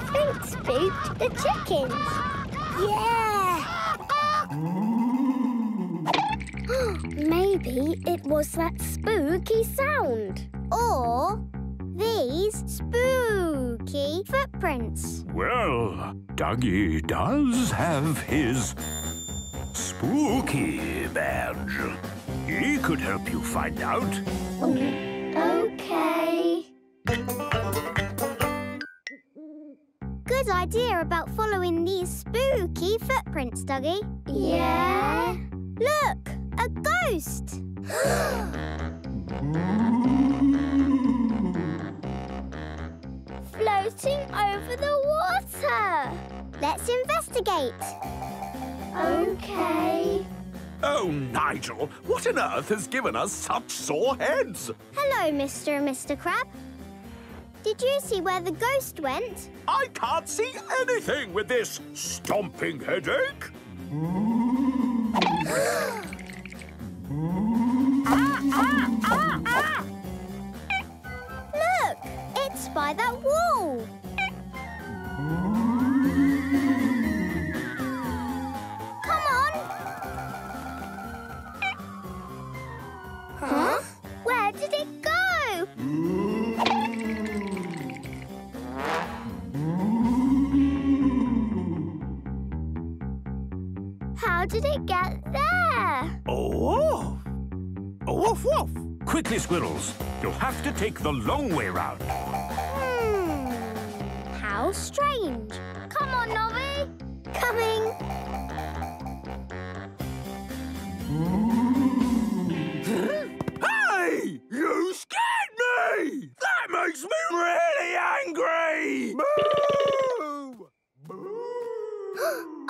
something spooked the chickens. Yeah! Maybe it was that spooky sound. Or these spooky footprints. Well, Duggee does have his spooky badge. He could help you find out. Okay. Idea about following these spooky footprints, Duggee. Yeah? Look, a ghost! Floating over the water. Let's investigate. Okay. Oh, Nigel, what on earth has given us such sore heads? Hello, Mr. and Mr. Crab. Did you see where the ghost went? I can't see anything with this stomping headache. Look, it's by that wall. Come on. Huh? Where did it go? Did it get there? Oh! Woof, woof! Quickly, squirrels. You'll have to take the long way round. Hmm. How strange. Come on, Nobby. Coming.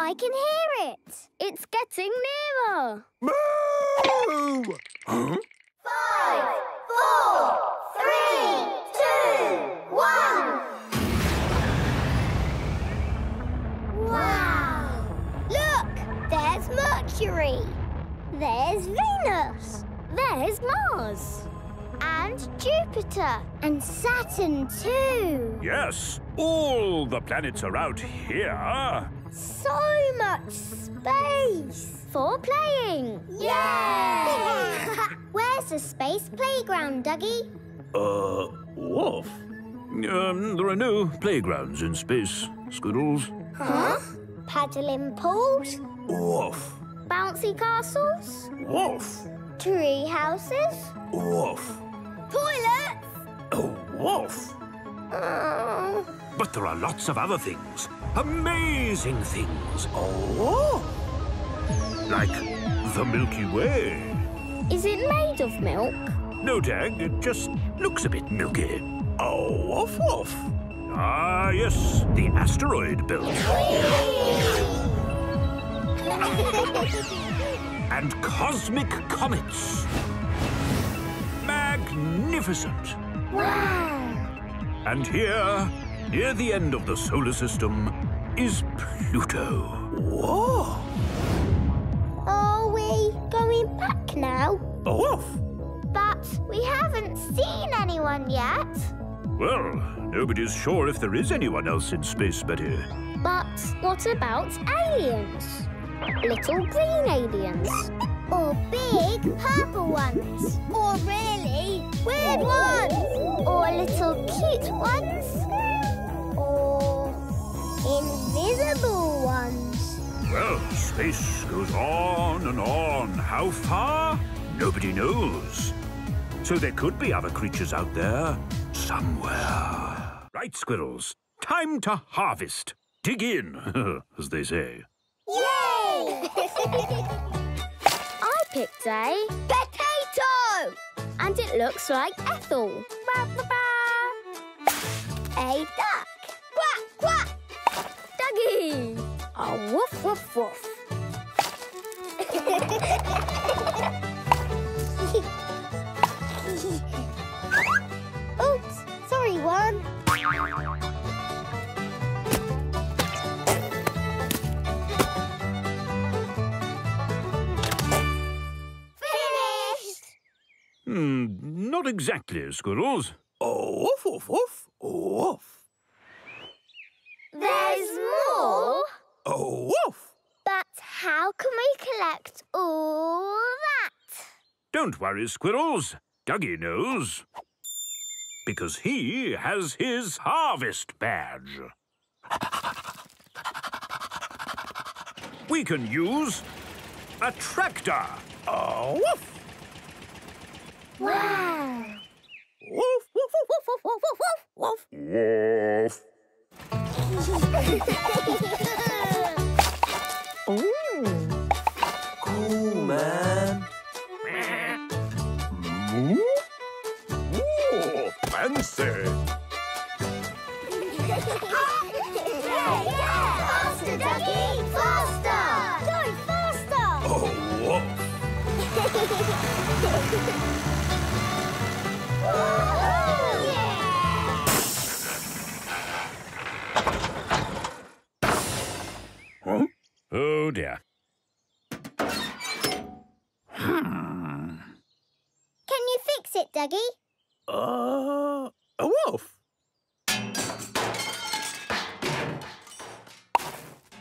I can hear it. It's getting nearer. Moo! Huh? Five, four, three, two, one. Wow! Look, there's Mercury. There's Venus. There's Mars. And Jupiter. And Saturn, too. Yes, all the planets are out here. So much space. For playing. Yay! Where's the space playground, Duggee? Uh, Wolf? Um, there are no playgrounds in space, Squirrels. Huh? Paddling pools? Wolf. Bouncy castles? Wolf. Tree houses? Wolf. Toilets? Oh, Wolf. Oh. But there are lots of other things. Amazing things. Oh! Like the Milky Way. Is it made of milk? No, Dag, it just looks a bit milky. Oh, woof woof. Ah, yes, the asteroid belt. and cosmic comets. Magnificent. wow! And here, near the end of the solar system, is Pluto. Whoa! Are we going back now? Oh, A wolf. But we haven't seen anyone yet. Well, nobody's sure if there is anyone else in space, Betty. Uh, but what about aliens? Little green aliens? Or big purple ones? Or really weird ones? Or little cute ones? Invisible ones? Well, space goes on and on. How far? Nobody knows. So there could be other creatures out there somewhere. Right, squirrels. Time to harvest. Dig in, as they say. Yay! I picked a potato! And it looks like Ethel. Ba, ba, ba. A duck. Quack, quack. Duggee. A woof, woof, woof. Oops, sorry, one. Finished! Hmm, not exactly, squirrels. Oh, woof, woof, woof, woof. There's more? Oh, woof! But how can we collect all that? Don't worry, Squirrels. Duggee knows. Because he has his harvest badge. We can use a tractor. Oh, woof! Wow! Woof, woof, woof, woof, woof, woof, woof, woof. Cool, man. Ooh, fancy. Dear. Can you fix it, Duggee? Uh, a wolf.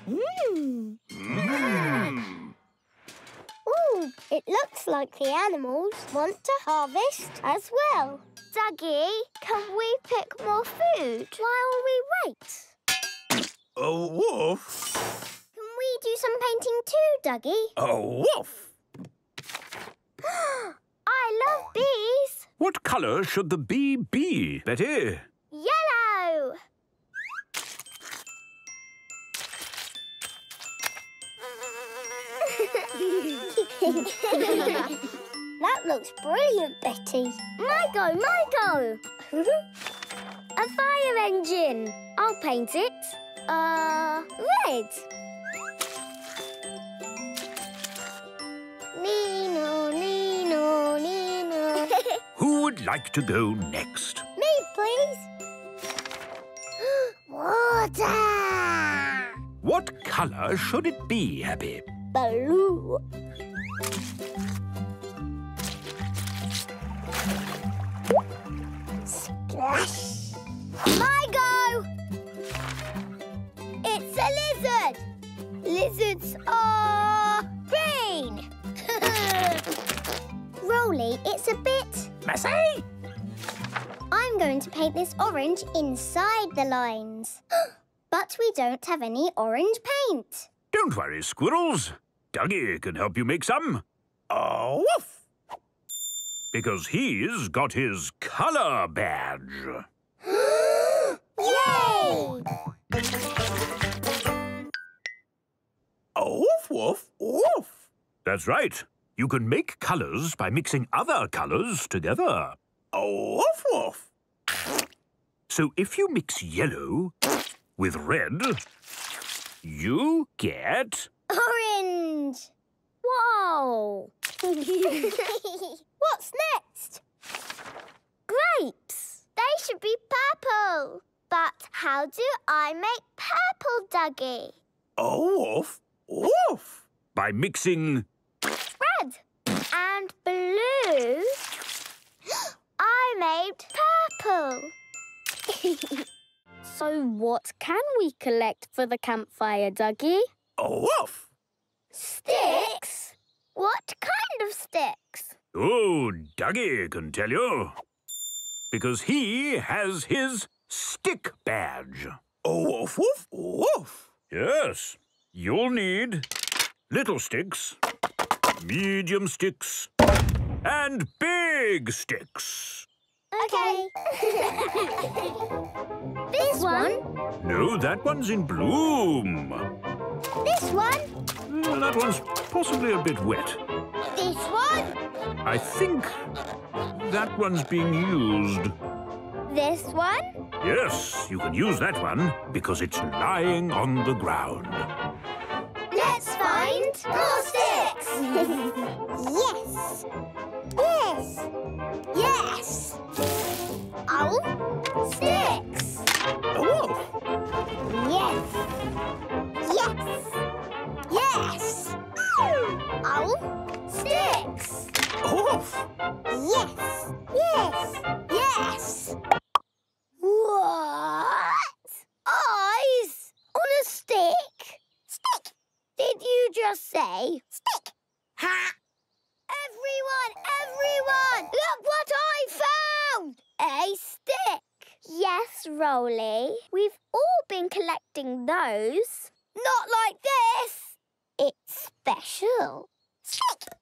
Hmm. Mm. Ooh, it looks like the animals want to harvest as well. Duggee, can we pick more food while we wait? A wolf. Can we do some painting too, Duggee? A wolf. I love bees. What colour should the bee be, Betty? Yellow. that looks brilliant, Betty. My go, my go. A fire engine. I'll paint it. Uh, red. Nino, Nino, Nino. Who would like to go next? Me, please. Water. What colour should it be, Happy? Blue. Splash. My go. It's a lizard. Lizards are. Roly, it's a bit Messy. I'm going to paint this orange inside the lines. but we don't have any orange paint. Don't worry, Squirrels. Duggee can help you make some. A wolf. Because he's got his colour badge. Yay! A woof, woof, woof. That's right. You can make colours by mixing other colours together. A woof, woof. So if you mix yellow with red, you get... Orange! Whoa! What's next? Grapes! They should be purple. But how do I make purple, Duggee? A woof, woof. by mixing... Red and blue. I made purple. so what can we collect for the campfire, Duggee? A woof. Sticks? What kind of sticks? Oh, Duggee can tell you. Because he has his stick badge. A woof, woof, woof. Yes, you'll need little sticks, medium sticks, and big sticks. Okay. this one, No, that one's in bloom. this one, Uh, that one's possibly a bit wet. this one, I think that one's being used. this one. Yes, you can use that one because it's lying on the ground. Let's find more sticks. yes. Yes. Yes. Oh, sticks. A woof. Yes. Yes. Yes. Oh, sticks. A woof. Yes. Yes. Yes. What? Eyes? Roly. We've all been collecting those. Not like this. It's special. Stick!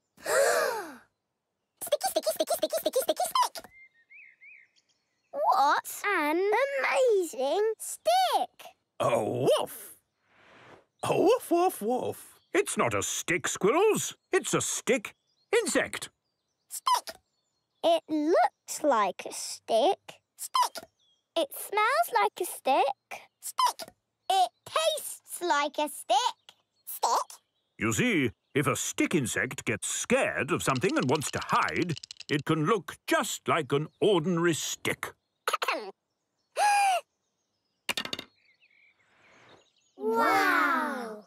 sticky, sticky, sticky, sticky, sticky, sticky, stick! What an amazing stick! A woof! A woof, woof, It's not a stick, Squirrels. It's a stick insect. Stick! It looks like a stick. Stick! It smells like a stick. Stick! It tastes like a stick. Stick! You see, if a stick insect gets scared of something and wants to hide, it can look just like an ordinary stick. wow!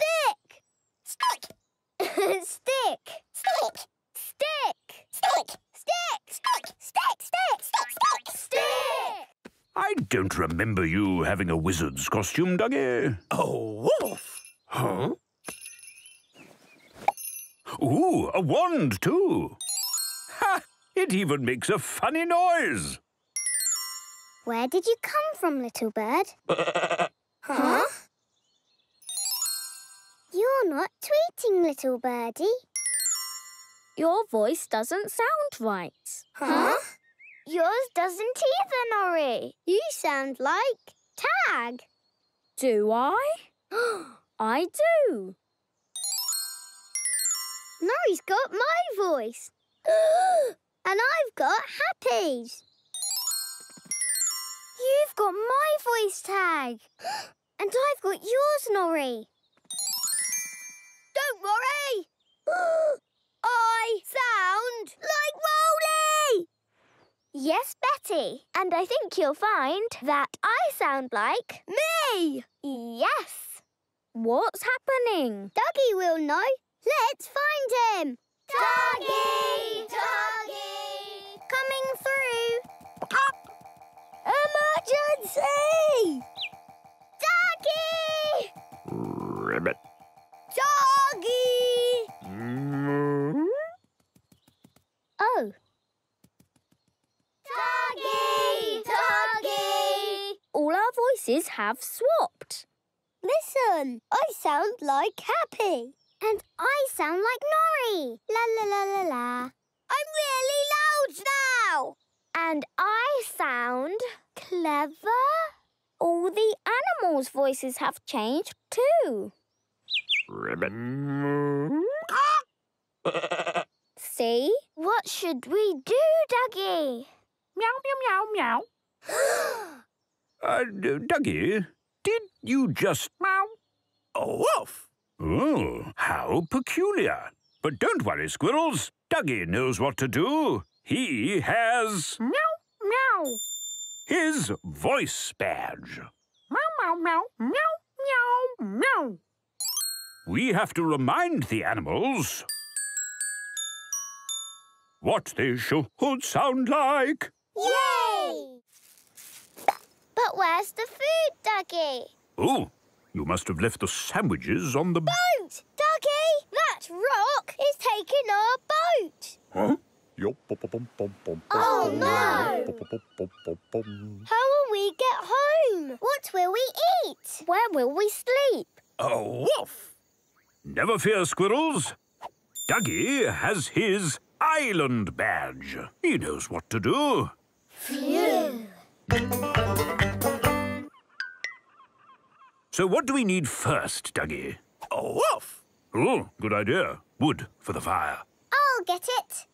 Stick! Stick! Stick! stick! Stick! Stick! Stick! Stick! Stick! Stick! Stick! Stick! Stick! I don't remember you having a wizard's costume, Duggee. A wolf? Huh? Ooh, a wand, too. Ha! It even makes a funny noise. Where did you come from, little bird? huh? You're not tweeting, little birdie. Your voice doesn't sound right. Huh? Yours doesn't either, Norrie. You sound like Tag. Do I? I do. Norrie's got my voice. and I've got Happy's. You've got my voice tag. and I've got yours, Norrie. Don't worry. I sound like Roly. Yes, Betty. And I think you'll find that I sound like me. Yes. What's happening? Duggee will know. Let's find him. Duggee! Duggee! Coming through. Emergency! Duggee! Our voices have swapped. Listen, I sound like Happy. And I sound like Norrie. La la la la la. I'm really loud now. And I sound clever. All the animals' voices have changed too. See? What should we do, Duggee? Meow, meow, meow, meow. Uh, D- Duggee, did you just... Meow. A wolf? Oh, how peculiar. But don't worry, Squirrels. Duggee knows what to do. He has Meow, meow. his voice badge. Meow, meow, meow, meow, meow, meow. We have to remind the animals what they should sound like. Yay! But where's the food, Duggee? Oh, you must have left the sandwiches on the... Boat! Duggee! That rock is taking our boat! Huh? Oh, no! How will we get home? What will we eat? Where will we sleep? A wolf! Never fear, Squirrels. Duggee has his island badge. He knows what to do. Phew! So what do we need first, Duggee? A wolf? Oh, good idea. Wood for the fire. I'll get it.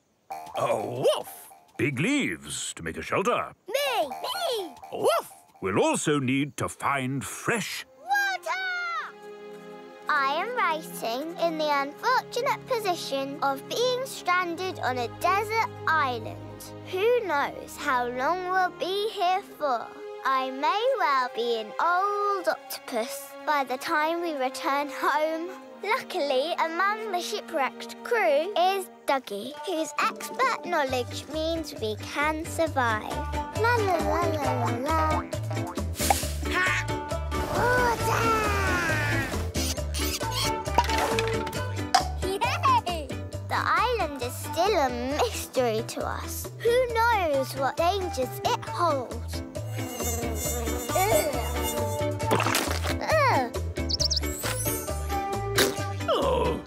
A wolf? Big leaves to make a shelter. Me! Me! A wolf? We'll also need to find fresh... I am writing in the unfortunate position of being stranded on a desert island. Who knows how long we'll be here for? I may well be an old octopus by the time we return home. Luckily, among the shipwrecked crew is Duggee, whose expert knowledge means we can survive. La la la la la la. Water! Still a mystery to us. Who knows what dangers it holds? Oh,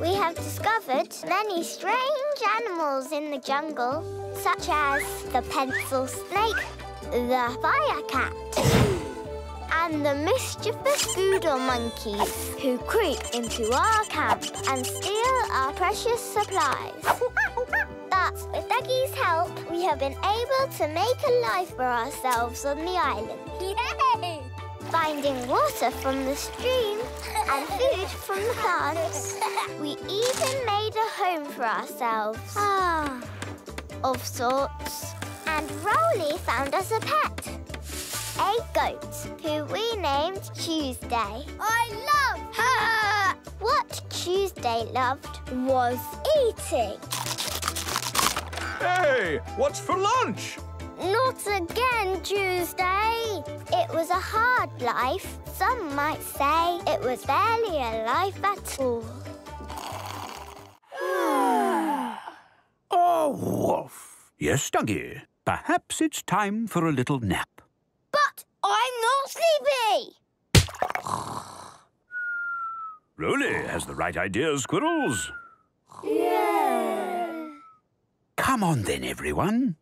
We have discovered many strange animals in the jungle, such as the pencil snake, the fire cat, and the mischievous Goodle monkeys who creep into our camp and steal our precious supplies. But with Duggee's help, we have been able to make a life for ourselves on the island. Yay! Finding water from the stream and food from the plants. We even made a home for ourselves. Ah, of sorts. And Roly found us a pet. A goat who we named Tuesday. I love her! What Tuesday loved was eating. Hey, what's for lunch? Not again, Tuesday. It was a hard life. Some might say it was barely a life at all. oh, woof. Yes, Duggee. Perhaps it's time for a little nap. I'm not sleepy. Rolly has the right idea, Squirrels. Yeah. Come on then, everyone.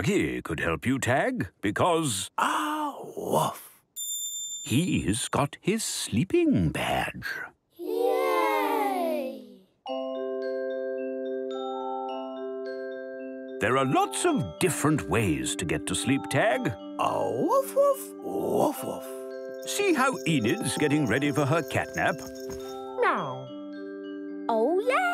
Duggee could help you tag, because... Ah, woof. He's got his sleeping badge. Yay! There are lots of different ways to get to sleep, Tag. Oh, woof, woof, woof, woof. See how Enid's getting ready for her catnap? Now. Oh, yeah.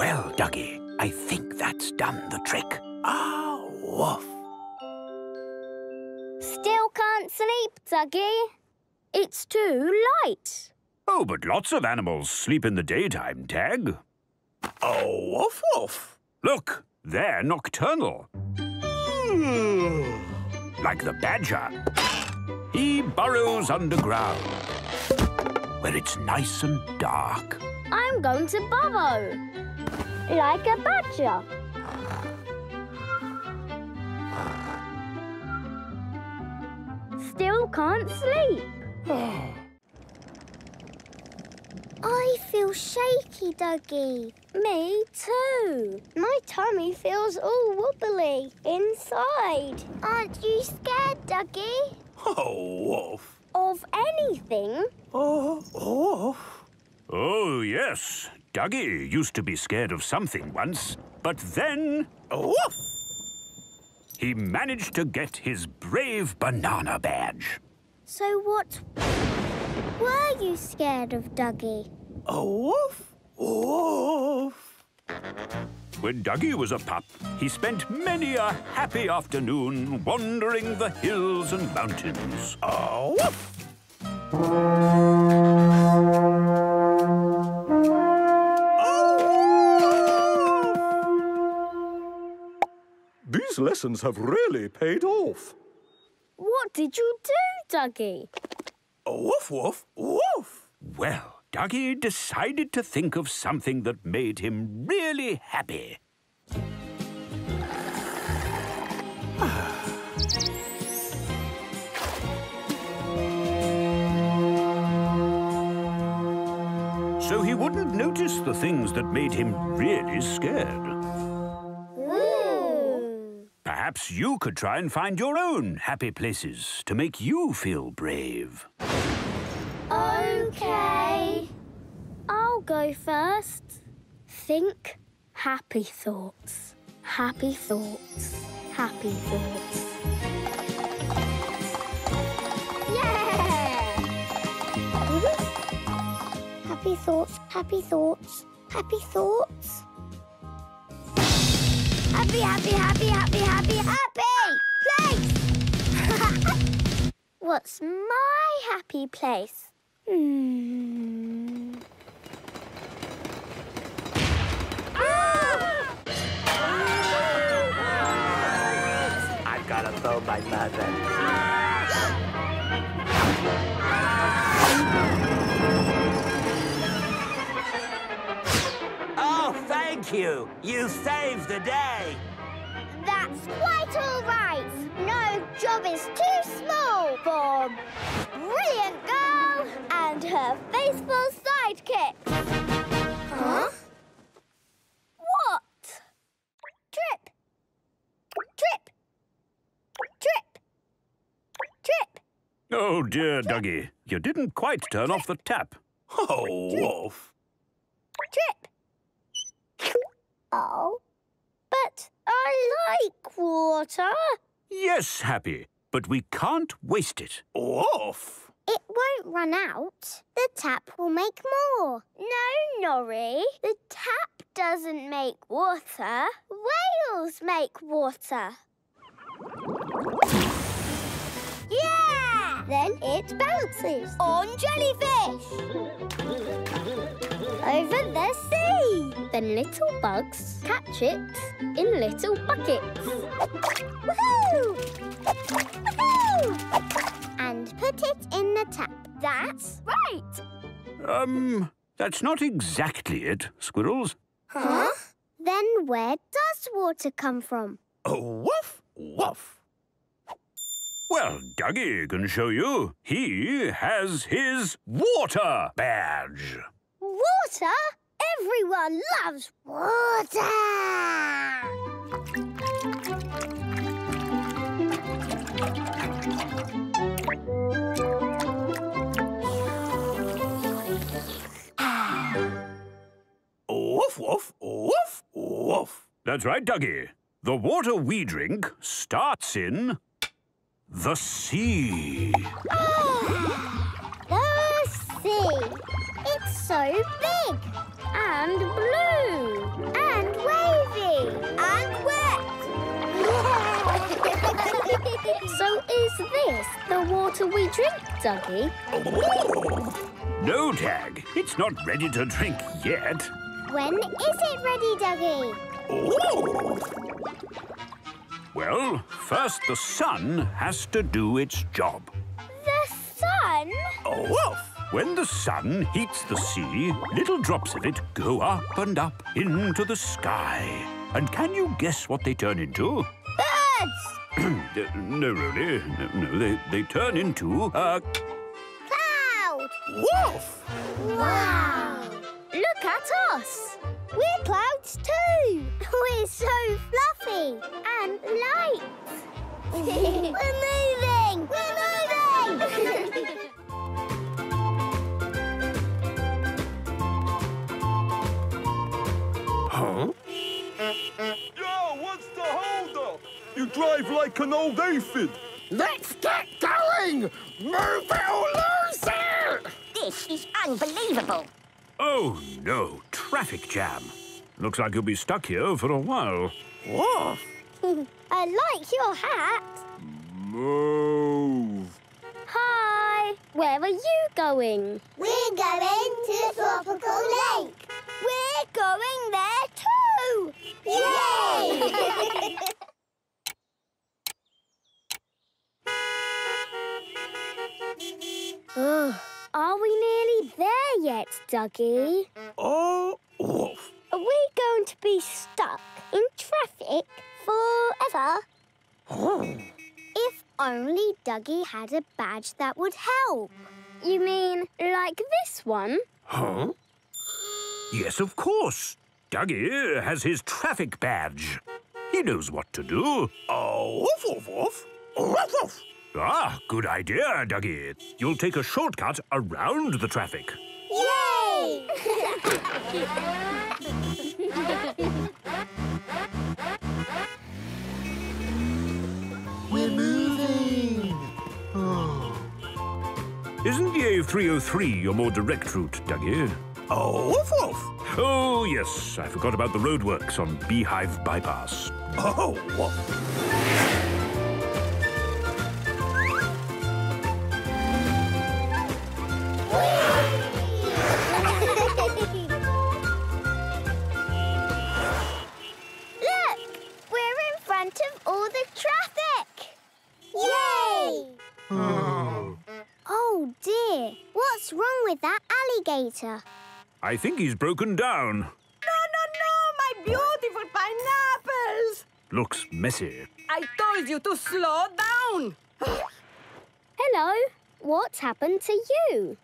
Well, Duggee, I think that's done the trick. Ah, woof. Still can't sleep, Duggee. It's too light. Oh, but lots of animals sleep in the daytime, Tag. Oh, woof, woof. Look, they're nocturnal. Like the badger. He burrows underground, where it's nice and dark. I'm going to burrow. Like a badger. Still can't sleep. I feel shaky, Duggee. Me too. My tummy feels all wobbly inside. Aren't you scared, Duggee? Oh, woof. Of anything? Oh, woof. Oh, yes. Duggee used to be scared of something once, but then Woof. he managed to get his brave banana badge. So what were you scared of, Duggee? Oh, woof, woof. When Duggee was a pup, he spent many a happy afternoon wandering the hills and mountains. Oh, These lessons have really paid off. What did you do, Duggee? Woof, woof, woof. Well, Duggee decided to think of something that made him really happy. so he wouldn't notice the things that made him really scared. Perhaps you could try and find your own happy places to make you feel brave. OK. I'll go first. Think happy thoughts. Happy thoughts. Happy thoughts. Yeah! happy thoughts, happy thoughts, happy thoughts. Happy, happy, happy, happy, happy, happy place! What's my happy place? Hmm. I gotta throw my mother. Thank you. You saved the day. That's quite all right. No job is too small for brilliant girl and her faithful sidekick. Huh? What? Trip. Trip. Trip. Trip. Oh, dear, Duggee. You didn't quite turn off the tap. Oh, Wolf. Trip. Oh. But I like water. Yes, Happy, but we can't waste it. Off! It won't run out. The tap will make more. No, Norrie. The tap doesn't make water. Whales make water. Yeah! Then it bounces on jellyfish. Over the sea. Then little bugs catch it in little buckets. Woohoo! Woohoo! And put it in the tap. That's right. Um, that's not exactly it, Squirrels. Huh? Then where does water come from? Oh, woof, woof. Well, Duggee can show you. He has his water badge. Water? Everyone loves water! Woof, woof, woof, woof. That's right, Duggee. The water we drink starts in the sea. Ah, the sea. It's so big And blue. and wavy and wet. So is this the water we drink, Duggee? No, Tag. It's not ready to drink yet. when is it ready, Duggee? Well, first the sun has to do its job. The sun? Oh. When the sun heats the sea, little drops of it go up and up into the sky. And can you guess what they turn into? Birds! Uh, no, really. No, no, they, they turn into a... Cloud! Woof. Wow! Look at us. We're clouds too! We're so fluffy and light! We're moving! We're moving! Huh? Yo, what's the hold-up? You drive like an old aphid. Let's get going! Move it or lose it! This is unbelievable. Oh no, traffic jam. Looks like you'll be stuck here for a while. Woof. I like your hat! Move. Hi. Where are you going? We're going to Tropical Lake! We're going there too! Yay! Ugh. Are we nearly there yet, Duggee? Uh, oh, woof. Are we going to be stuck in traffic forever? If only Duggee had a badge that would help. You mean like this one? Huh? Yes, of course. Duggee has his traffic badge. He knows what to do. Oh, woof, woof, woof. Woof, woof. Ah, good idea, Duggee. You'll take a shortcut around the traffic. Yay! We're moving. Isn't the A303 your more direct route, Duggee? Oh, woof, woof. Oh, yes, I forgot about the roadworks on Beehive Bypass. Oh, woof. Yay! Oh dear, what's wrong with that alligator? I think he's broken down. No, no, no, my beautiful pineapples! Looks messy. I told you to slow down. Hello. What's happened to you?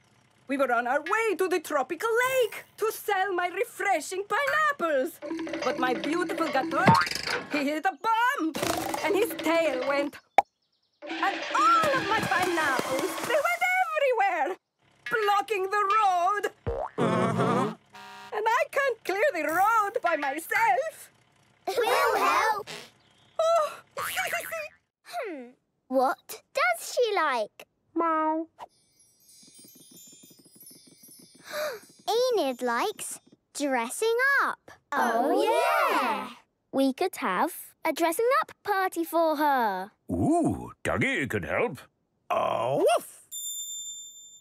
We were on our way to the tropical lake to sell my refreshing pineapples. But my beautiful got hurt. He hit a bump, and his tail went. And all of my pineapples, they went everywhere, blocking the road. And I can't clear the road by myself. We'll help! Oh. Hmm. What does she like? Meow. Enid likes dressing up. Oh, yeah! We could have a dressing up party for her. Ooh, Duggee could help. Oh, woof.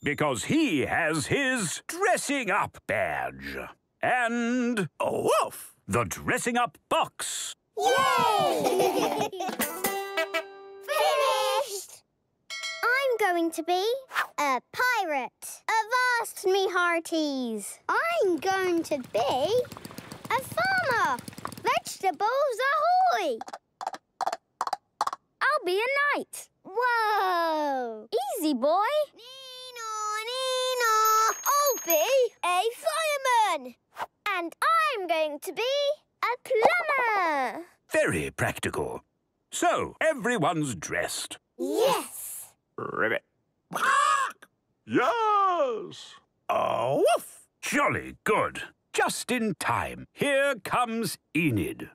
Because he has his dressing up badge. And Oh, woof. the dressing up box. Yay! Finished! I'm going to be a pirate. Avast me hearties. I'm going to be a farmer. Vegetables ahoy! I'll be a knight. Whoa! Easy, boy. Nino, Nino! I'll be a fireman. And I'm going to be a plumber. Very practical. So, everyone's dressed. Yes! Ribbit. Yes! Oh, woof. Jolly good. Just in time. Here comes Enid.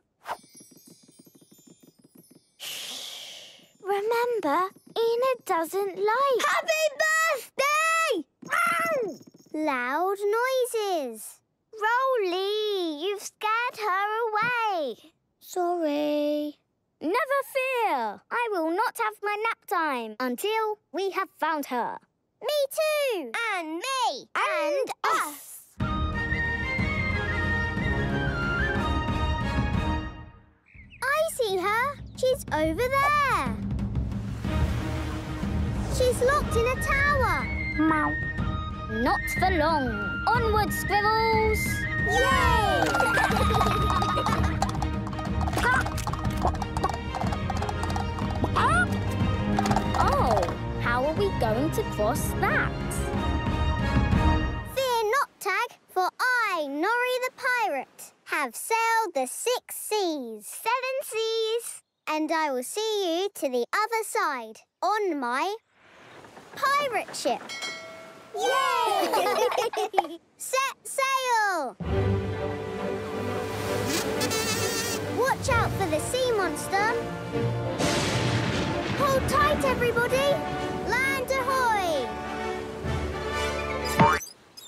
Remember, Enid doesn't like... Happy birthday! Loud noises. Roly, you've scared her away. Sorry. Never fear. I will not have my nap time until we have found her. Me too. She's over there. She's locked in a tower. Meow. Not for long. Onward, squirrels. Yay! Ah! oh, how are we going to cross that? Fear not, Tag, for I, Norrie the pirate, have sailed the six seas, seven seas, and I will see you to the other side on my pirate ship. Yay! Set sail! Watch out for the sea monster. Hold tight, everybody. Land ahoy!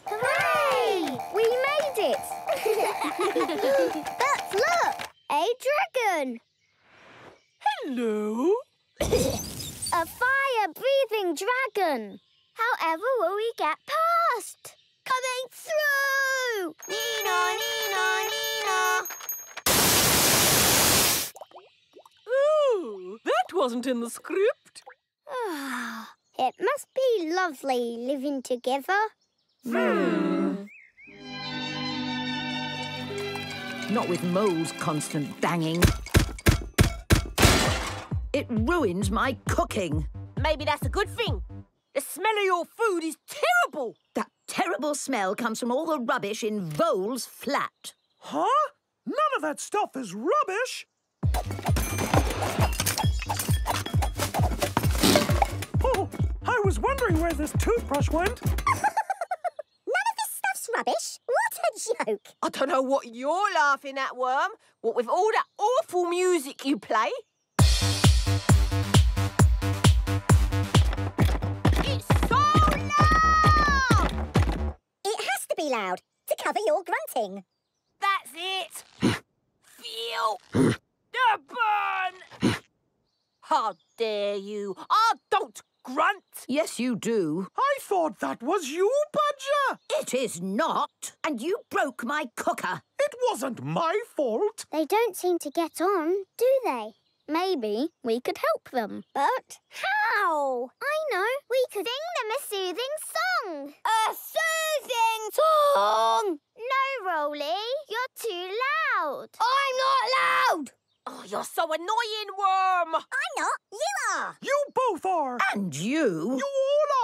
Hooray! We made it! But look! A dragon! Hello? A fire-breathing dragon. However will we get past? Coming through! Nino, Nino, Nino! Ooh, that wasn't in the script. it must be lovely living together. Hmm. Not with Mole's constant banging. It ruins my cooking. Maybe that's a good thing. The smell of your food is terrible. That terrible smell comes from all the rubbish in Vole's flat. Huh? None of that stuff is rubbish. Oh, I was wondering where this toothbrush went. rubbish. What a joke! I don't know what you're laughing at, Worm. What with all that awful music you play. Be loud to cover your grunting. That's it. Feel the burn. How dare you? I don't grunt. Yes, you do. I thought that was you, Badger. It is not. And you broke my cooker. It wasn't my fault. They don't seem to get on, do they? Maybe we could help them. But how? I know. We could sing them a soothing song. A soothing song! No, Roly. You're too loud. I'm not loud! Oh, you're so annoying, Worm. I'm not. You are. You both are. And you? You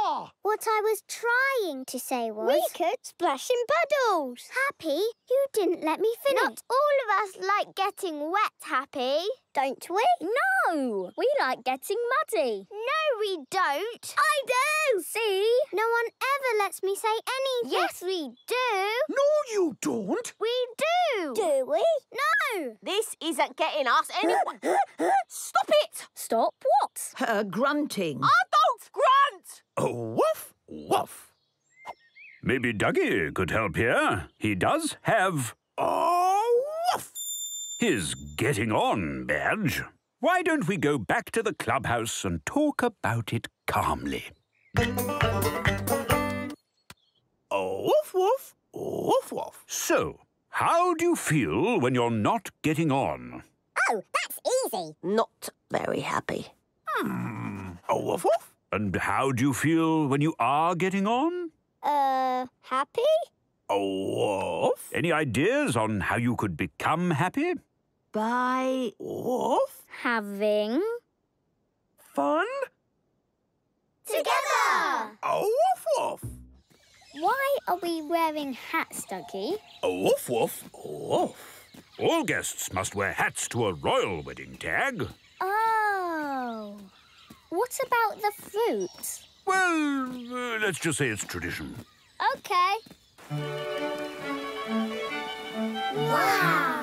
all are. What I was trying to say was... We could splash in puddles. Happy, you didn't let me finish. Not all of us like getting wet, Happy. Don't we? No, we like getting muddy. No, we don't. I do! See? No one ever lets me say anything. Yes, we do. No, you don't. We do. Do we? No. This isn't getting us anywhere. Stop it! Stop what? Her grunting. I don't grunt! Oh, woof, woof. Maybe Duggee could help here. He does have Oh, woof. His getting on badge. Why don't we go back to the clubhouse and talk about it calmly? Oh, woof, woof. Woof, woof. So, how do you feel when you're not getting on? Oh, that's easy. Not very happy. Oh, woof, woof. And how do you feel when you are getting on? Uh, happy? Oh, woof. Any ideas on how you could become happy? By Woof. Having. Fun. Together. Oh, woof, woof. Why are we wearing hats, Duggee? Oh, woof, woof. Woof. All guests must wear hats to a royal wedding tag. Oh. What about the fruit? Well, uh, let's just say it's tradition. Okay. Wow.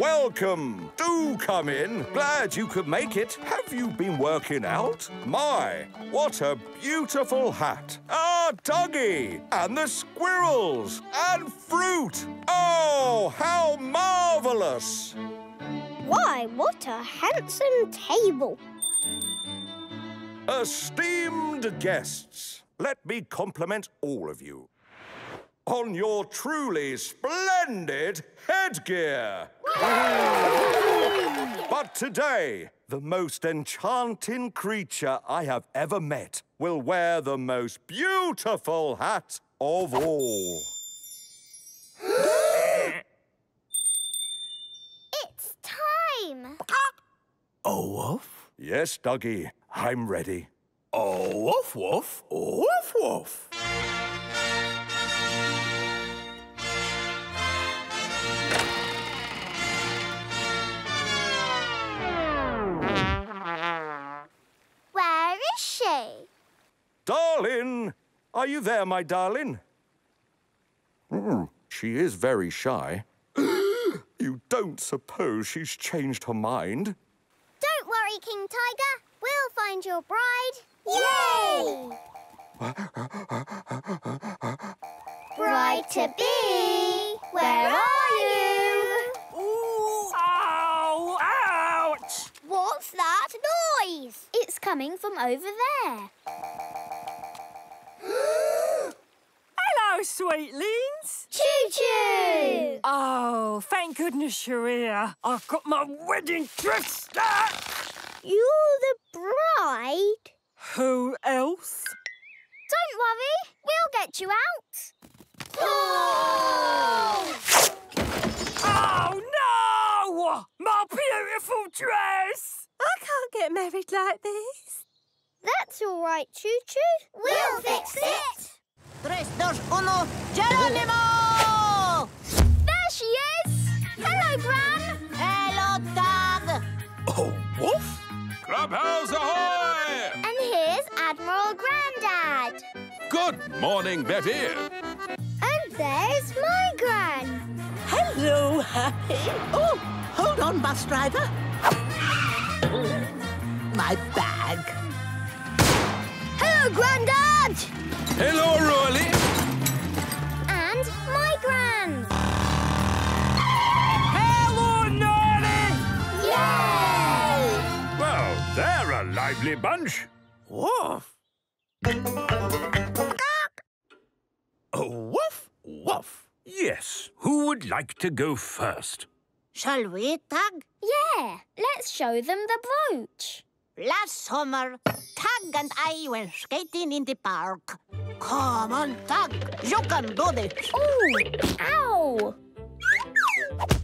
Welcome. Do come in. Glad you could make it. Have you been working out? My, what a beautiful hat. Ah, Duggee, and the squirrels, and fruit. Oh, how marvellous. Why, what a handsome table. Esteemed guests, let me compliment all of you on your truly splendid headgear. but today, the most enchanting creature I have ever met will wear the most beautiful hat of all. It's time. Oh, woof. Yes, Duggee, I'm ready. Oh, woof, woof. Oh, woof, woof. Darling! Are you there, my darling? Hmm, she is very shy. you don't suppose she's changed her mind? Don't worry, King Tiger. We'll find your bride. Yay! bride to be, where are you? Ooh, ow, ouch! What's that noise? It's coming from over there. Sweetlings. Choo-choo! Oh, thank goodness you're here. I've got my wedding dress back. You're the bride? Who else? Don't worry, we'll get you out. Oh, no! My beautiful dress! I can't get married like this. That's all right, Choo-choo. We'll fix it. Tres, dos, uno, Geronimo! There she is! Hello, Gran! Hello, Doug! Oh, woof. Clubhouse ahoy! And here's your granddad. Good morning, Betty. And there's my gran. Hello, Happy. Oh, hold on, bus driver. My bag. Hello, Grandad! Hello, Roly. And my gran. Hello, Norrie! Yay! Well, they're a lively bunch. Woof! Oh, woof, woof. Yes, who would like to go first? Shall we, Tag? Yeah, let's show them the brooch. Last summer, Tag and I were skating in the park. Come on, Tag. You can do this. Ooh, ow!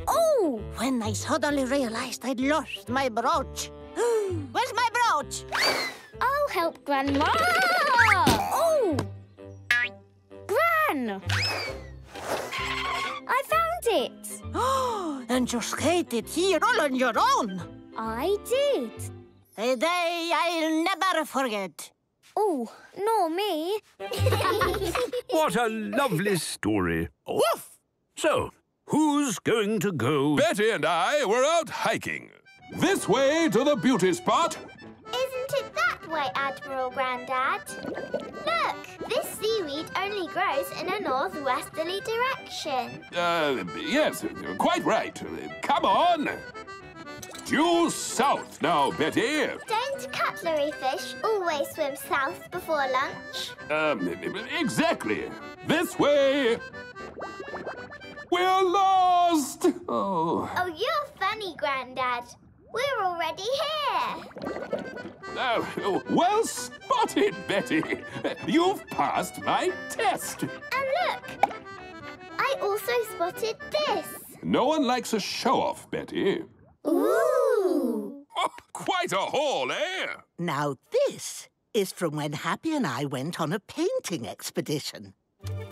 Oh! When I suddenly realized I'd lost my brooch. Where's my brooch? I'll help Grandma. oh! Gran! I found it. Oh, and you skated here all on your own. I did. A day I'll never forget. Oh, nor me. What a lovely story. Woof! So, who's going to go? Betty and I were out hiking. This way to the beauty spot. Isn't it that way, Admiral Grandad? Look, this seaweed only grows in a northwesterly direction. Uh, yes, quite right. Come on. Due south now, Betty. Don't cutlery fish always swim south before lunch? Um, exactly. This way. We're lost. Oh. Oh, you're funny, Grandad. We're already here. Oh, well spotted, Betty. You've passed my test. And look, I also spotted this. No one likes a show-off, Betty. Ooh. Oh, quite a haul, eh? Now, this is from when Happy and I went on a painting expedition.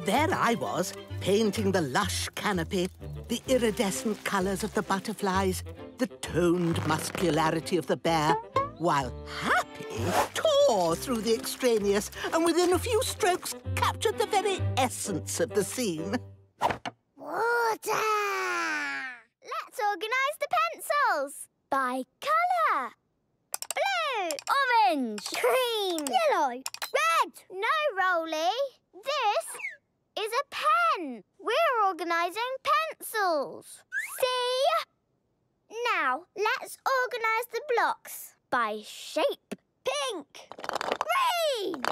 There I was, painting the lush canopy, the iridescent colours of the butterflies, the toned muscularity of the bear, while Happy tore through the extraneous and within a few strokes captured the very essence of the scene. Water! Let's organise the pencils. By colour. Blue. Orange. Green. Yellow. Red. No, Roly. This is a pen. We're organising pencils. See? Now, let's organise the blocks by shape. Pink. Green.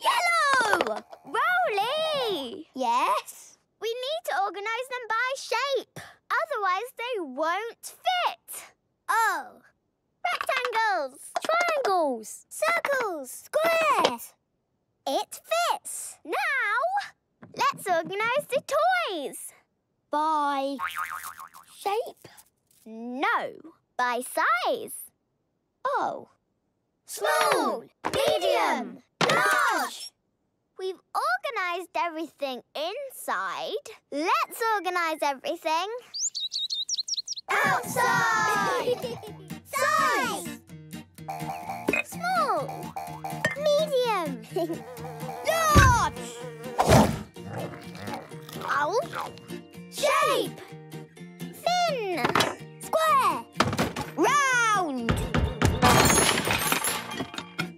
Yellow. Roly. Yes? We need to organise them by shape. Won't fit. Oh. Rectangles. Triangles. Circles. Squares. It fits. Now, let's organise the toys. By shape? No, by size. Oh. Small, medium, large. We've organised everything inside. Let's organise everything outside. Size. Small. Medium. Large. Owl. Shape. Thin. Square. Round.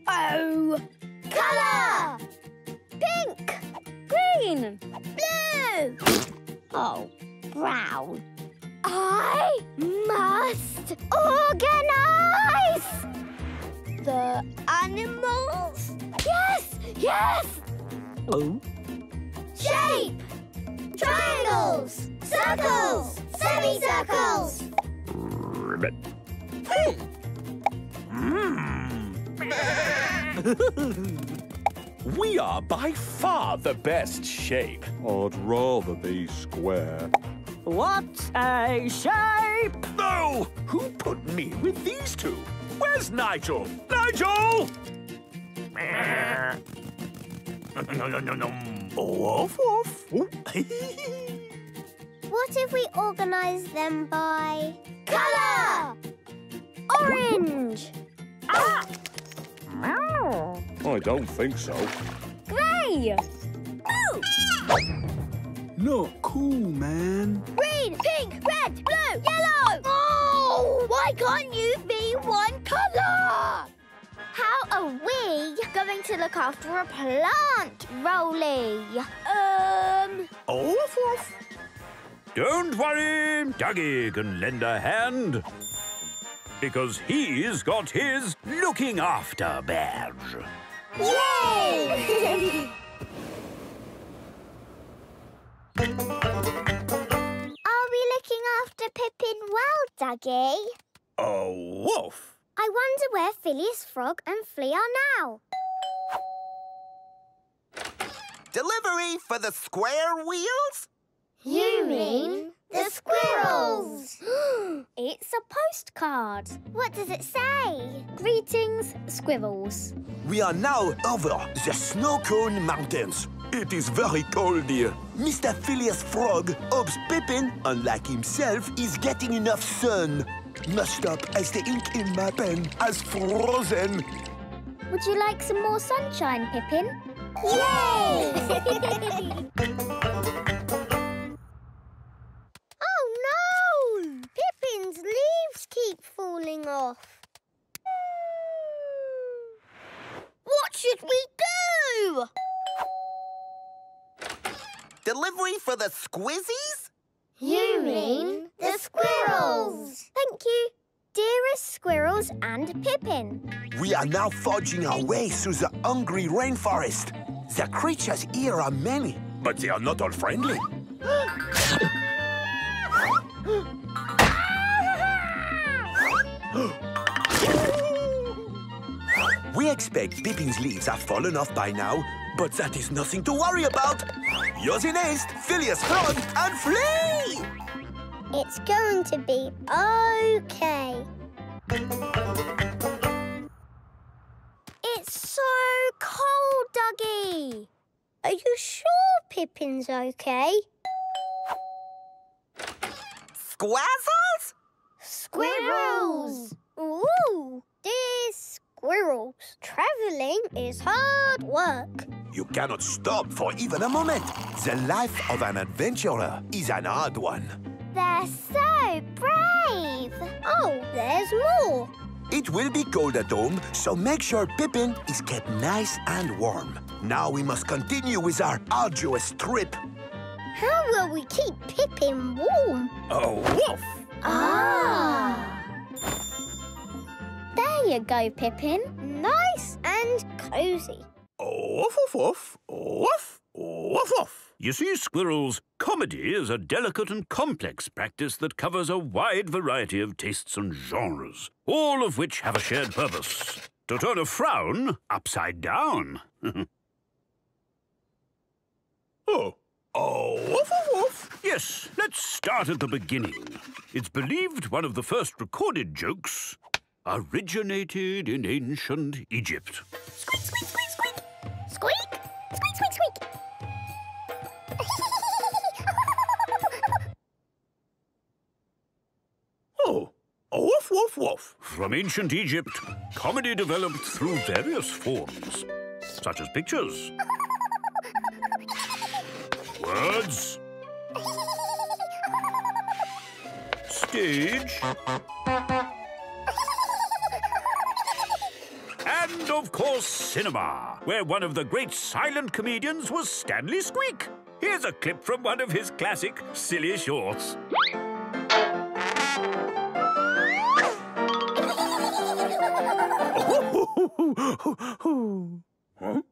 Oh. Colour. Pink. Green. Blue. Oh, brown. I must organize the animals. Yes, yes. Oh? Shape. Triangles. Circles. Semicircles. Ribbit. Hmm. We are by far the best shape. I'd rather be square. What a shape! No! Who put me with these two? Where's Nigel? Nigel! Woof, woof. What if we organize them by color? Orange. Ah. I don't think so. Grey! Not cool, man. Green, pink, red, blue, yellow! Oh! Why can't you be one colour? How are we going to look after a plant, Roly? Um... Off, off. Don't worry, Duggee can lend a hand. Because he's got his looking after badge. Yay! Are we looking after Pippin well, Duggee? A wolf? I wonder where Phileas Frog and Flea are now. Delivery for the square wheels? You mean the squirrels? it's a postcard. What does it say? Greetings, squirrels. We are now over the snow cone mountains. It is very cold here. Mr. Phileas Frog hopes Pippin, unlike himself, is getting enough sun. Messed up as the ink in my pen has frozen. Would you like some more sunshine, Pippin? Yay! oh no! Pippin's leaves keep falling off. what should we do? Delivery for the squizzies? You mean the squirrels? Thank you, dearest squirrels and Pippin. We are now forging our way through the hungry rainforest. The creatures here are many, but they are not all friendly. we expect Pippin's leaves have fallen off by now, but that is nothing to worry about. Yours in haste, Phileas Frog and Flea! It's going to be okay. It's so cold, Duggee. Are you sure Pippin's okay? Squazzles? Squirrels! Ooh, dear squirrels, travelling is hard work. You cannot stop for even a moment. The life of an adventurer is an hard one. They're so brave. Oh, there's more. It will be cold at home, so make sure Pippin is kept nice and warm. Now we must continue with our arduous trip. How will we keep Pippin warm? A wolf? Ah! There you go, Pippin. Nice and cosy. Off, off, off, off, off. You see, squirrels, comedy is a delicate and complex practice that covers a wide variety of tastes and genres, all of which have a shared purpose. To turn a frown upside down. Oh. Oh, woof, woof, woof. Yes, let's start at the beginning. It's believed one of the first recorded jokes originated in ancient Egypt. Squeak, squeak, squeak, squeak. Squeak, squeak, squeak. Oh. Woof, woof, woof. From ancient Egypt, comedy developed through various forms, such as pictures, words, stage, and of course cinema, where one of the great silent comedians was Stanley Squeak. Here's a clip from one of his classic silly shorts. huh?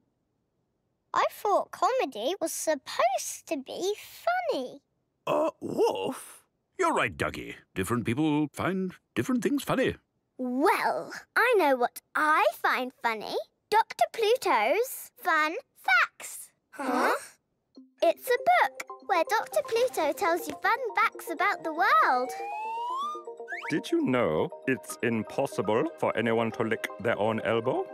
I thought comedy was supposed to be funny. A wolf? You're right, Duggee. Different people find different things funny. Well, I know what I find funny. Dr. Pluto's Fun Facts. Huh? It's a book where Dr. Pluto tells you fun facts about the world. Did you know it's impossible for anyone to lick their own elbow?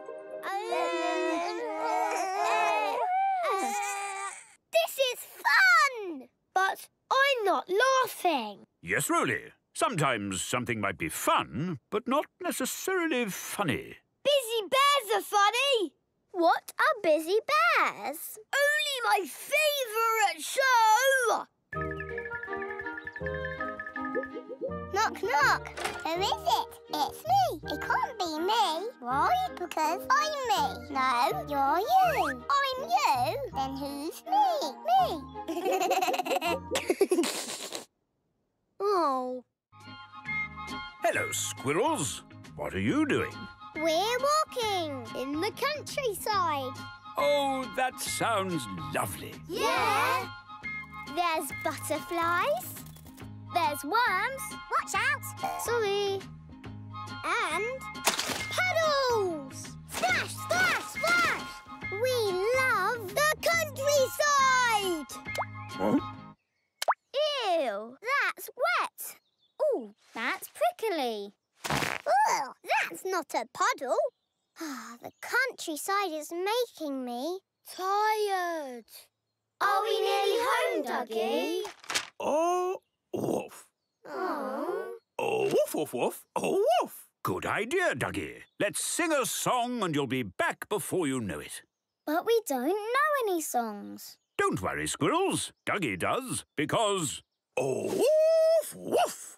This is fun! But I'm not laughing. Yes, Roly. Sometimes something might be fun, but not necessarily funny. Busy bears are funny. What are busy bears? Only my favourite show! Knock, knock. Who is it? It's me. It can't be me. Why? Because I'm me. No, you're you. I'm you. Then who's me? Me. Oh, Hello, squirrels. What are you doing? We're walking in the countryside. Oh, that sounds lovely. yeah. There's butterflies. There's worms. Watch out. Sorry. And puddles. Splash, splash, splash. We love the countryside. Huh? Ew, that's wet. Oh, that's prickly. Ugh, that's not a puddle. Ah, the countryside is making me tired. Are we nearly home, Duggee? Oh, woof. Oh. Oh, woof, woof, woof. Oh, woof. Good idea, Duggee. Let's sing a song and you'll be back before you know it. But we don't know any songs. Don't worry, squirrels. Duggee does, because... Oh, woof, woof.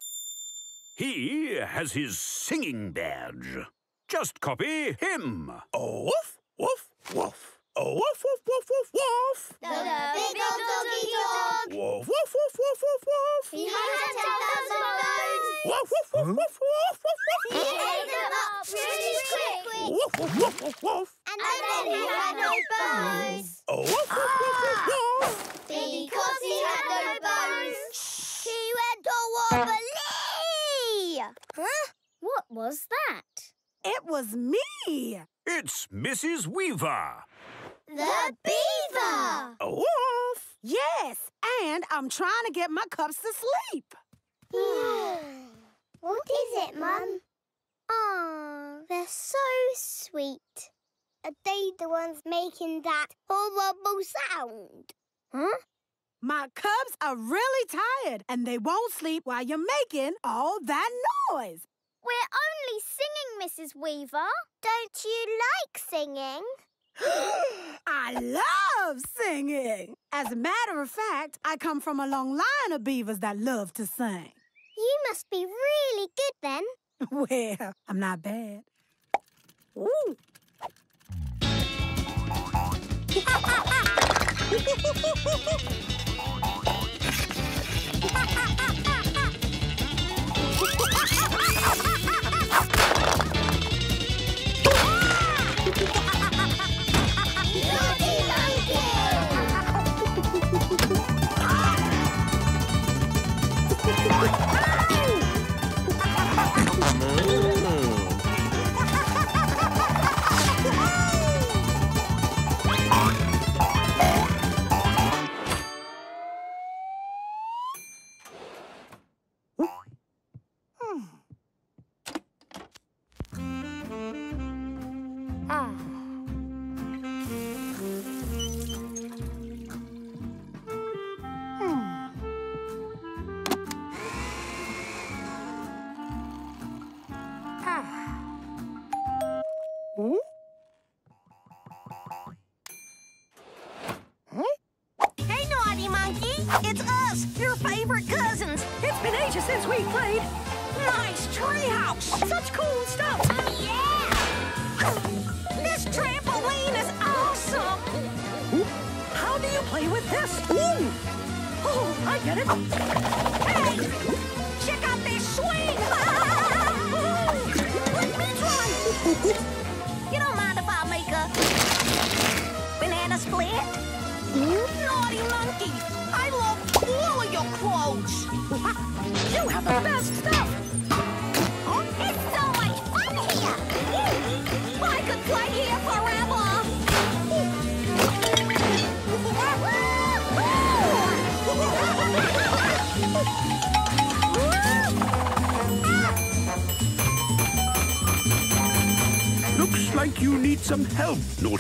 He has his singing badge. Just copy him. Oh, woof, woof, woof. Oh, woof, woof, woof, woof, woof. The, big old doggy dog. Woof, woof, woof, woof, woof, woof. He had ten thousand bones. Woof, woof, woof, woof, woof, woof, He ate them up pretty quick. Woof, woof, woof, woof, woof. And then he had no bones. Oh, woof, woof, woof, woof, woof. Because he had no bones, he went to Wobbly. Huh? What was that? It was me. It's Mrs. Weaver. The beaver. Oh, woof. Yes, and I'm trying to get my cubs to sleep. what is it, Mum? Oh, they're so sweet. Are they the ones making that horrible sound? Huh? My cubs are really tired, and they won't sleep while you're making all that noise. We're only singing, Mrs. Weaver. Don't you like singing? I love singing. As a matter of fact, I come from a long line of beavers that love to sing. You must be really good then. Well, I'm not bad. Ooh. ha, ha.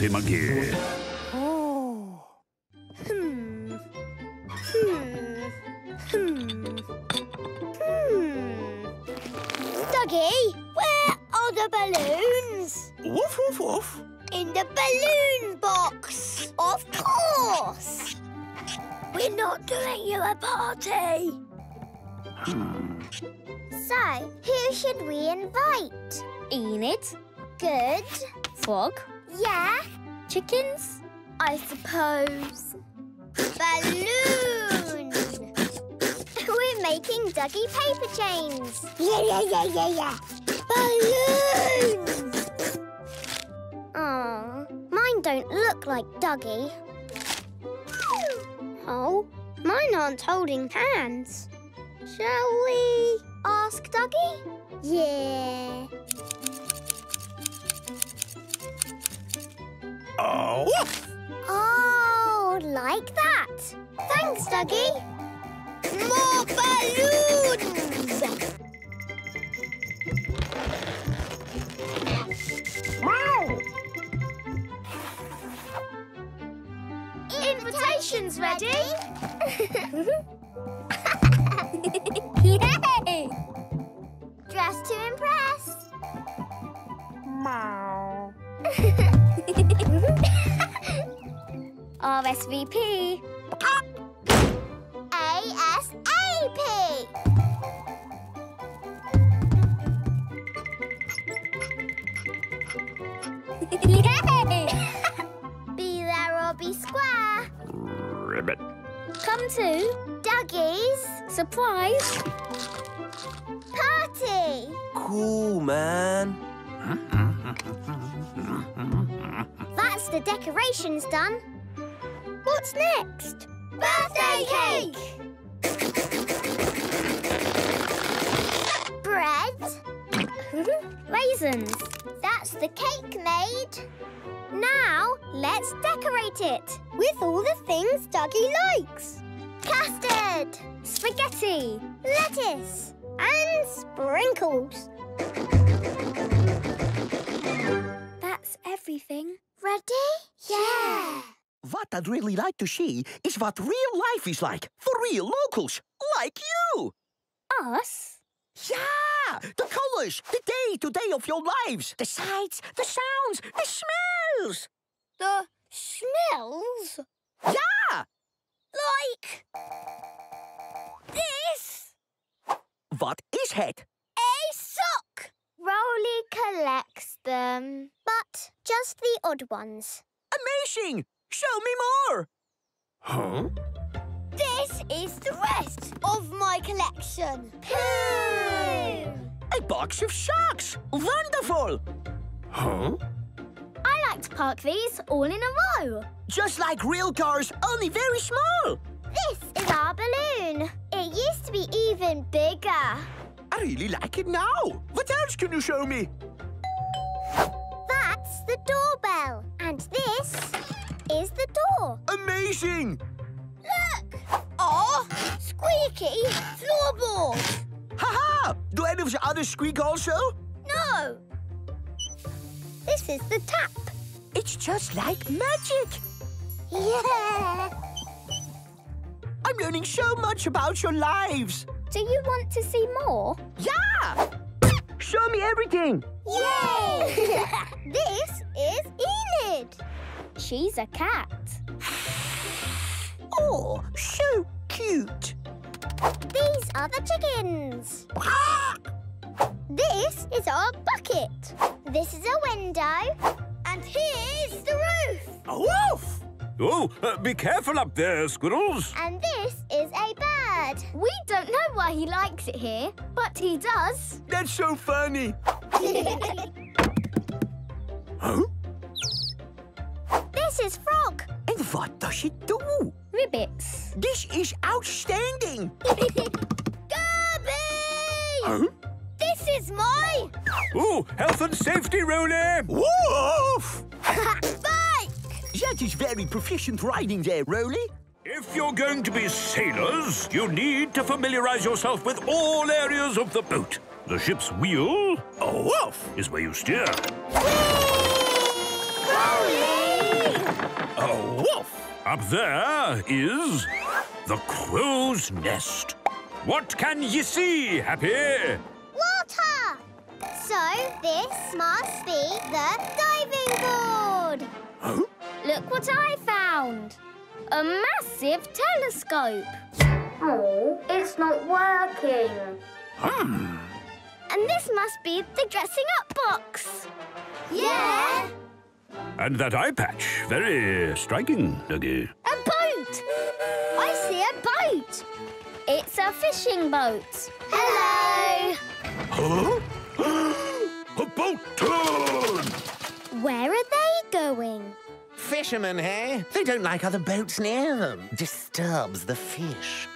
Help, Monkey. Oh. Hmm. Hmm. Hmm. Hmm. Duggee, where are the balloons? Woof, woof, woof. In the balloon box. Of course. We're not doing you a party. So, who should we invite? Enid, Good. Frog, Yeah, chickens. I suppose. Balloon! We're making Duggee paper chains. Yeah, yeah, yeah, yeah, yeah. Balloons! Aw, mine don't look like Duggee. Oh, mine aren't holding hands. Shall we ask Duggee? Yeah. Oh! Oh, like that. Thanks, Duggee. More balloons! Invitations ready? Yay! Dress to impress. RSVP. ASAP. Yay! Be there or be square. Ribbit. Come to Duggee's surprise. party. Cool, man. That's the decorations done. What's next? Birthday cake. Bread. Raisins. That's the cake made. Now, let's decorate it with all the things Duggee likes. Custard, Spaghetti. lettuce, and sprinkles. Everything. Ready? Yeah. What I'd really like to see is what real life is like for real locals, like you. Us? Yeah! The colors, the day-to-day of your lives, the sights, the sounds, the smells. The smells? Yeah! Like... This? What is it? A! Roly collects them, but just the odd ones. Amazing! Show me more! Huh? This is the rest of my collection. Pooh! A box of sharks! Wonderful! Huh? I like to park these all in a row. Just like real cars, only very small. This is our balloon. It used to be even bigger. I really like it now. What else can you show me? That's the doorbell. And this is the door. Amazing! Look! Oh, squeaky floorboard. Haha! Do any of the others squeak also? No, This is the tap. It's just like magic. Yeah. I'm learning so much about your lives. Do you want to see more? Yeah! Show me everything. Yay! this is Enid. She's a cat. Oh, so cute. These are the chickens. this is our bucket. This is a window. And here's the roof. A wolf! Oh, uh, be careful up there, squirrels. And this is a bird. We don't know why he likes it here, but he does. That's so funny. Huh? this is Frog. And what does it do? Ribbits. This is outstanding. Gabby! Huh? This is my Oh, health and safety, Roly. Wolf! bike! That is very proficient riding there, Roly. If you're going to be sailors, you need to familiarize yourself with all areas of the boat. The ship's wheel, a wolf, is where you steer. A wolf. Up there is the crow's nest. What can ye see, Happy? Water. So this must be the diving board. Cloud! Look what I found! A massive telescope! Oh, it's not working. Hmm. And this must be the dressing up box. Yeah! And that eye patch, very striking, Duggee. A boat! I see a boat! It's a fishing boat. Hello! Huh? a boat turn! Where are they going? Fishermen, hey? They don't like other boats near them. Disturbs the fish.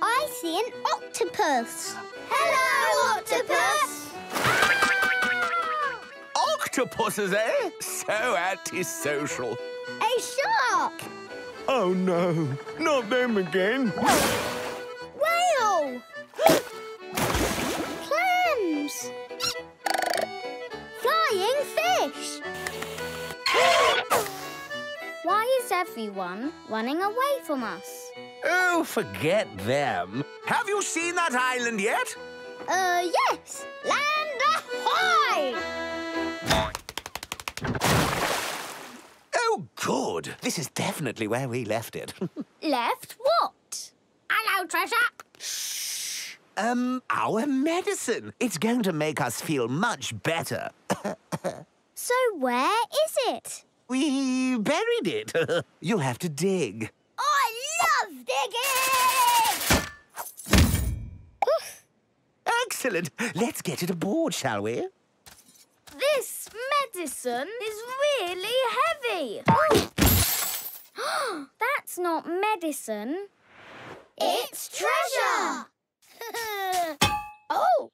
I see an octopus. Hello, octopus! Octopuses, eh? So antisocial. A shark! Oh no, not them again. Why is everyone running away from us? Oh, forget them. Have you seen that island yet? Uh, yes! Land ahoy! Oh, good. This is definitely where we left it. Left what? Hello, Treasure! Shh. Um, our medicine. It's going to make us feel much better. So where is it? we buried it. You'll have to dig. I love digging! Excellent. Let's get it aboard, shall we? This medicine is really heavy. That's not medicine. It's treasure! oh!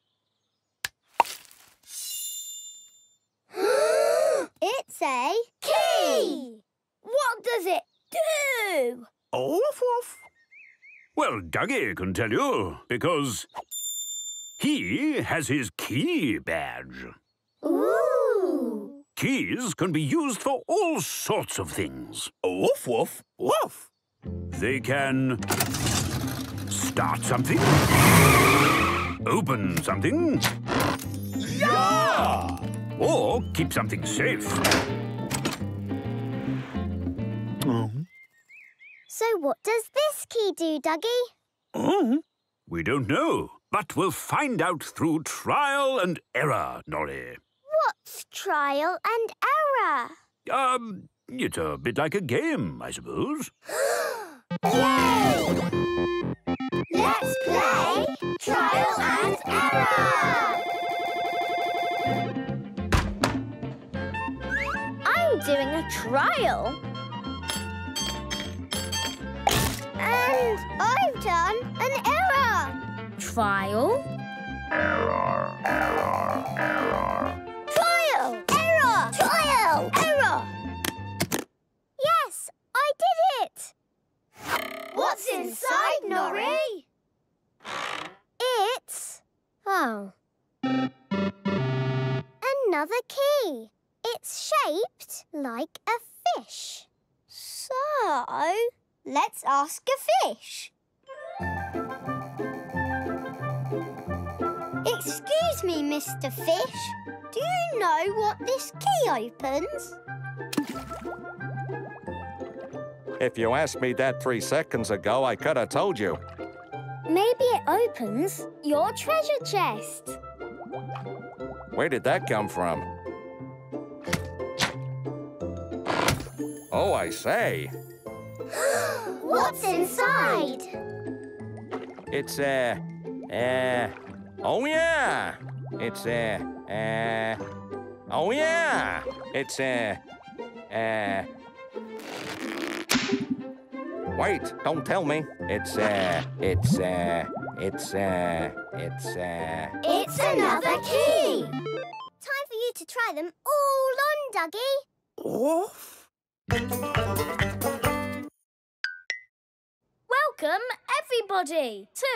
it's a key! What does it do? Off, off. Well, Duggee can tell you, because he has his key badge. Ooh! Keys can be used for all sorts of things. Woof, woof, woof. They can start something, open something, Yeah! Or keep something safe. So what does this key do, Duggee? Oh? We don't know, but we'll find out through trial and error, Norrie. What's trial and error? Um, it's a bit like a game, I suppose. Yay! Let's play trial and error! Trial. And I've done an error! Trial? error, error, Trial! Error! Trial! Error! Yes, I did it! What's inside, Norrie? It's... Oh. Another key. It's shaped like a fish. So, let's ask a fish. Excuse me, Mr. Fish. Do you know what this key opens? If you asked me that three seconds ago, I could have told you. Maybe it opens your treasure chest. Where did that come from? Oh, I say. What's inside? It's, uh, uh, oh yeah. It's, uh, uh, oh yeah. It's, uh, uh, wait, don't tell me. It's, uh, it's, uh, it's, uh, it's, uh, It's another key. Time for you to try them all on, Duggee. Off? Welcome, everybody, to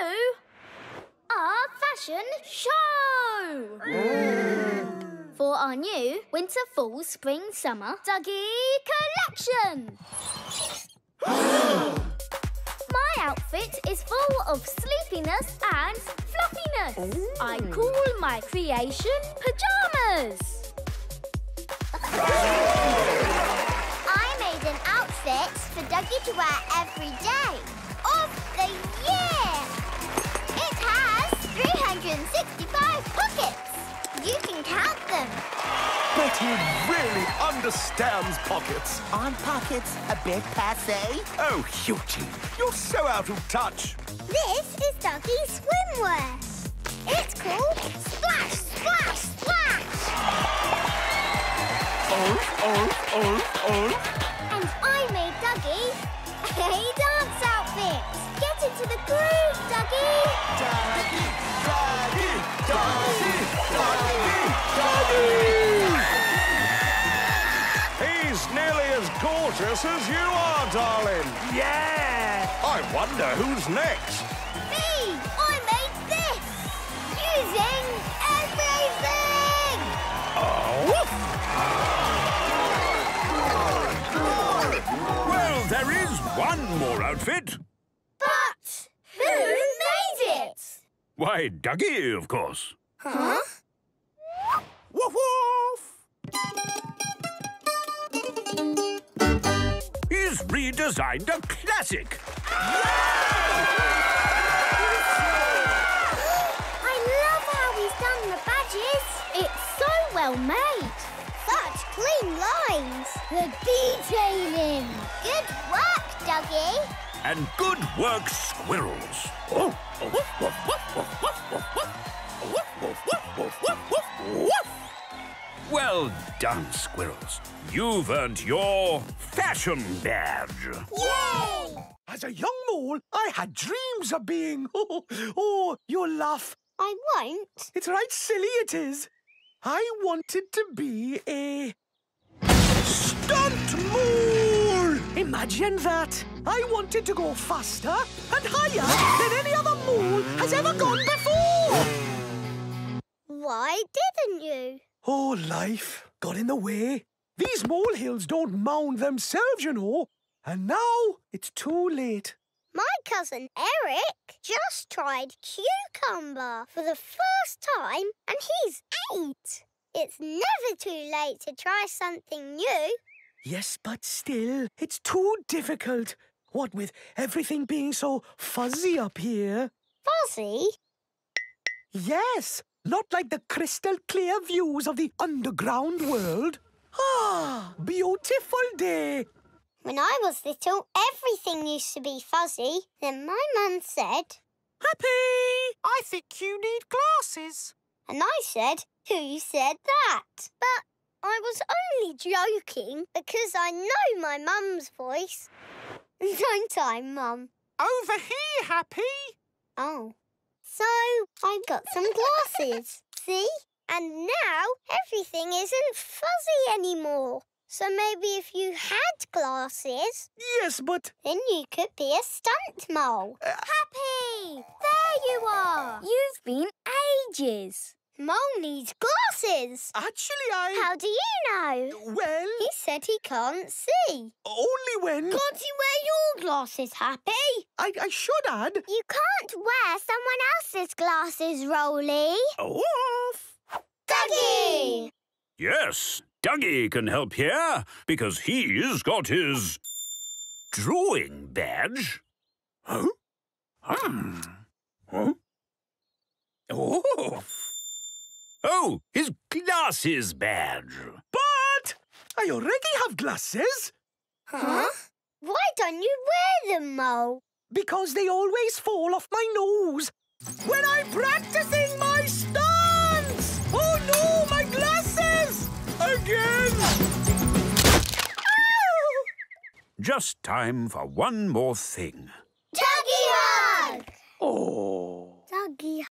our fashion show! For our new Winter, Fall, Spring, Summer Duggee collection! My outfit is full of sleepiness and fluffiness. I call my creation pajamas. Duggee to wear every day of the year. It has 365 pockets. You can count them. Betty really understands pockets. Aren't pockets a bit passe? Oh, Hughie, you're so out of touch. This is Duggee's swimwear. It's called Splash, Splash, Splash. Oh, oh, oh, oh. And Duggee a dance outfit. Get into the groove, Duggee. Duggee, Duggee, Duggee, Duggee, Dougie! He's nearly as gorgeous as you are, darling. Yeah! I wonder who's next. Me, one more outfit. But who made it? Why, Duggee, of course. Huh? Woof woof! He's redesigned a classic. I love how he's done the badges. It's so well made. Such clean lines. The detailing. Good work, Duggee. And good work, squirrels. Oh. Well done, squirrels. You've earned your fashion badge. Yay! As a young mole, I had dreams of being. Oh, oh, you'll laugh. I won't. It's right silly it is. I wanted to be a. stunt mole! Imagine that. I wanted to go faster and higher than any other mole has ever gone before. Why didn't you? Oh, life got in the way. These molehills don't mound themselves, you know. And now it's too late. My cousin Eric just tried cucumber for the first time and he's eight. It's never too late to try something new. Yes, but still, it's too difficult. What with everything being so fuzzy up here? Fuzzy? Yes, not like the crystal clear views of the underground world. Ah, beautiful day. When I was little, everything used to be fuzzy. Then my mum said, Happy! I think you need glasses. and I said, Who said that? But I was only joking because I know my mum's voice. Don't I, Mum? Over here, Happy. Oh. So I've got some glasses. See? And now everything isn't fuzzy anymore. So maybe if you had glasses, Yes, but then you could be a stunt mole. Uh, Happy! There you are! You've been ages. Mole needs glasses. actually, I. How do you know? Well, He said he can't see. only when. Can't you wear your glasses, Happy? I, I should add. You can't wear someone else's glasses, Roly. Off! Duggee! Yes, Duggee can help here because he's got his drawing badge. Huh? Hmm. Huh? Oh. Oh, his glasses badge. But I already have glasses Huh? Why don't you wear them, Mole? because they always fall off my nose when I'm practicing my stunts. Oh no, my glasses! Again! Just time for one more thing. Duggee hug! Oh. Duggee